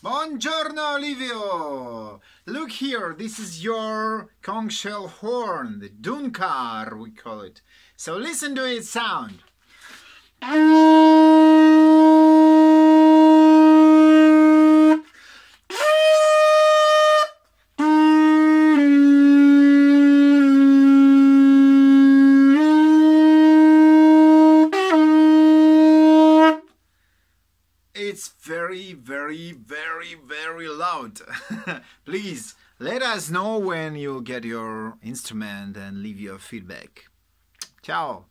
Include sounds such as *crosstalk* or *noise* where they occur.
Buongiorno, Olivio! Look here, this is your conch shell horn, the Dunkar, we call it. So listen to its sound. It's very, very, very, very loud. *laughs* Please let us know when you get your instrument and leave your feedback. Ciao.